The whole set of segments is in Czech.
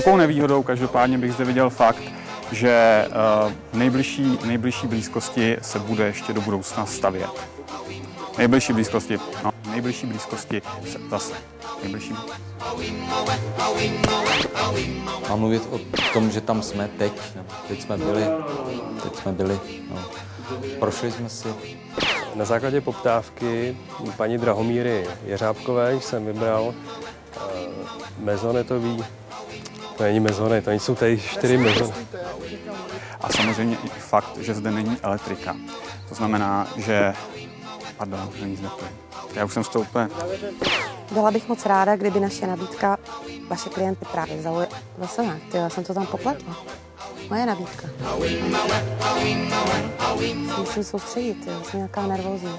Velkou nevýhodou každopádně bych zde viděl fakt, že eh, v nejbližší, nejbližší blízkosti se bude ještě do budoucna stavět. Nejbližší blízkosti, no, nejbližší blízkosti se zase. Nejbližší. Mám mluvit o tom, že tam jsme teď. No. Teď jsme byli. Teď jsme byli. No. Prošli jsme si. Na základě poptávky paní Drahomíry Jeřábkové jsem vybral uh, mezonetový, to není mezonet, to jsou tady čtyři mezony. A samozřejmě i fakt, že zde není elektrika. To znamená, že... Pardon, není zde plyn. Já už jsem z toho úplně... Byla bych moc ráda, kdyby naše nabídka vaše klienty právě zaujala. Zase ne, ty, já jsem to tam popletla. Moje nabídka. Se musím soustředit, jo, jsem nějaká nervózní.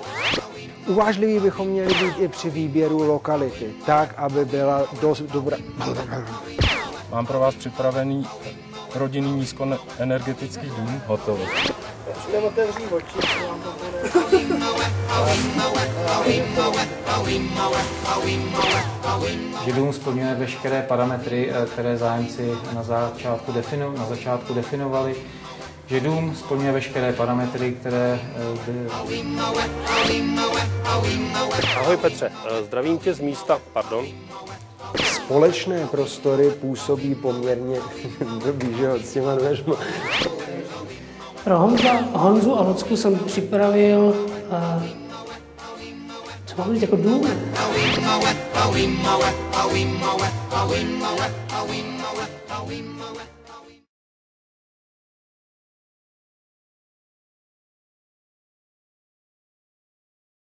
Uvážliví bychom měli být i při výběru lokality, tak, aby byla dost dobrá. Mám pro vás připravený rodinný nízkoenergetický dům. Hotový. že dům splňuje veškeré parametry, eh, které zájemci na začátku, defino, na začátku definovali, že dům splňuje veškeré parametry, které eh, by... Ahoj Petře, eh, zdravím tě z místa, pardon, Společné prostory působí poměrně dobrý, že jo, s těma dveřma. Pro Honza, Honzu a Lucku jsem připravil, uh, co mám říct, jako dům. Ahoj,